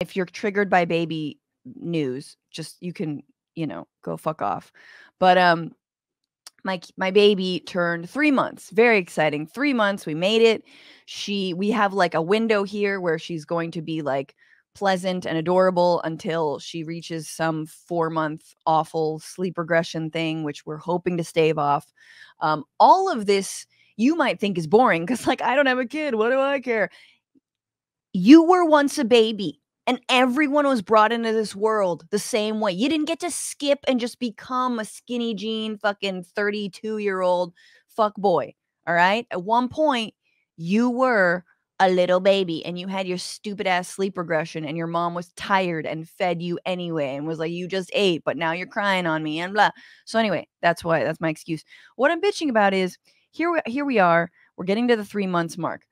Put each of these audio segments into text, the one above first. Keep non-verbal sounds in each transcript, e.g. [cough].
if you're triggered by baby news, just you can, you know, go fuck off. But um my my baby turned 3 months. Very exciting. 3 months, we made it. She we have like a window here where she's going to be like pleasant and adorable until she reaches some 4 month awful sleep regression thing which we're hoping to stave off. Um all of this you might think is boring cuz like I don't have a kid. What do I care? You were once a baby and everyone was brought into this world the same way. You didn't get to skip and just become a skinny jean fucking 32 year old fuck boy. All right. At one point, you were a little baby and you had your stupid ass sleep regression and your mom was tired and fed you anyway and was like you just ate but now you're crying on me and blah so anyway that's why that's my excuse what i'm bitching about is here here we are we're getting to the three months mark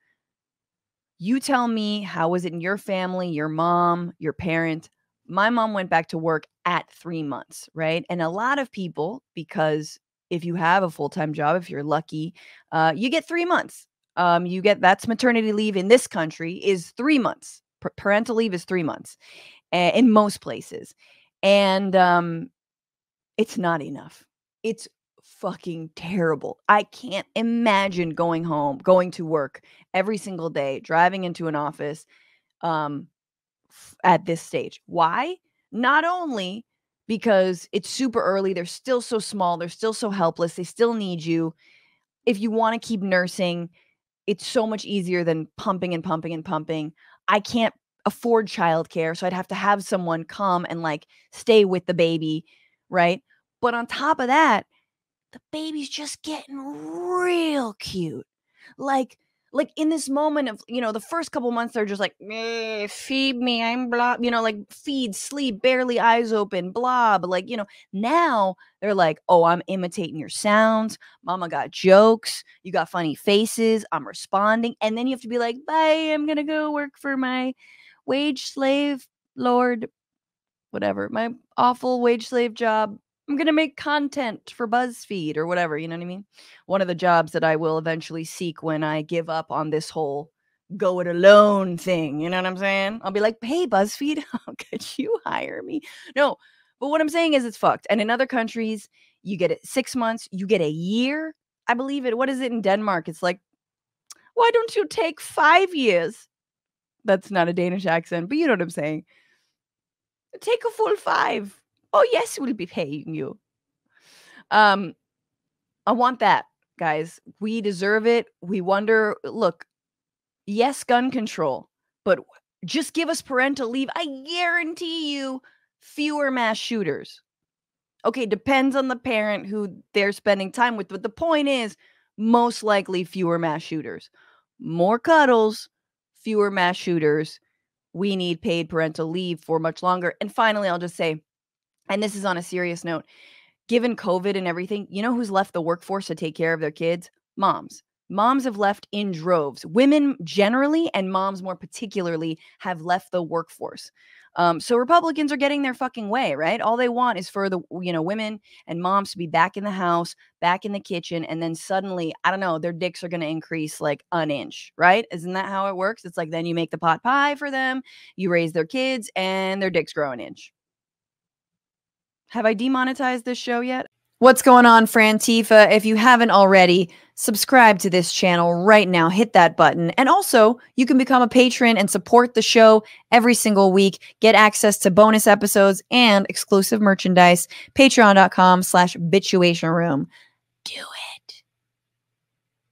you tell me how was it in your family, your mom, your parent? My mom went back to work at 3 months, right? And a lot of people because if you have a full-time job, if you're lucky, uh, you get 3 months. Um, you get that's maternity leave in this country is 3 months. P- parental leave is 3 months uh, in most places. And um, it's not enough. It's fucking terrible. I can't imagine going home, going to work every single day, driving into an office um f- at this stage. Why? Not only because it's super early, they're still so small, they're still so helpless, they still need you. If you want to keep nursing, it's so much easier than pumping and pumping and pumping. I can't afford childcare, so I'd have to have someone come and like stay with the baby, right? But on top of that, the baby's just getting real cute. Like, like in this moment of, you know, the first couple months, they're just like, "Meh, feed me, I'm blah, you know, like feed, sleep, barely eyes open, blob. Like, you know, now they're like, oh, I'm imitating your sounds. Mama got jokes. You got funny faces. I'm responding. And then you have to be like, bye, I'm to go work for my wage slave lord, whatever, my awful wage slave job I'm going to make content for BuzzFeed or whatever, you know what I mean? One of the jobs that I will eventually seek when I give up on this whole go it alone thing, you know what I'm saying? I'll be like, "Hey BuzzFeed, [laughs] could you hire me?" No, but what I'm saying is it's fucked. And in other countries, you get it 6 months, you get a year. I believe it. What is it in Denmark? It's like, "Why don't you take 5 years?" That's not a Danish accent, but you know what I'm saying. Take a full 5 oh yes we'll be paying you. Um i want that guys. We deserve it. We wonder look yes gun control but just give us parental leave. I guarantee you fewer mass shooters. Okay depends on the parent who they're spending time with but the point is most likely fewer mass shooters. More cuddles fewer mass shooters. We need paid parental leave for much longer. And finally i'll just say and this is on a serious note, given COVID and everything, you know who's left the workforce to take care of their kids? Moms. Moms have left in droves. Women generally, and moms more particularly, have left the workforce. Um, so Republicans are getting their fucking way, right? All they want is for the you know women and moms to be back in the house, back in the kitchen, and then suddenly, I don't know, their dicks are going to increase like an inch, right? Isn't that how it works? It's like then you make the pot pie for them, you raise their kids, and their dicks grow an inch. Have I demonetized this show yet? What's going on, Frantifa? If you haven't already, subscribe to this channel right now. Hit that button. And also, you can become a patron and support the show every single week. Get access to bonus episodes and exclusive merchandise. Patreon.com slash bitchuation room. Do it.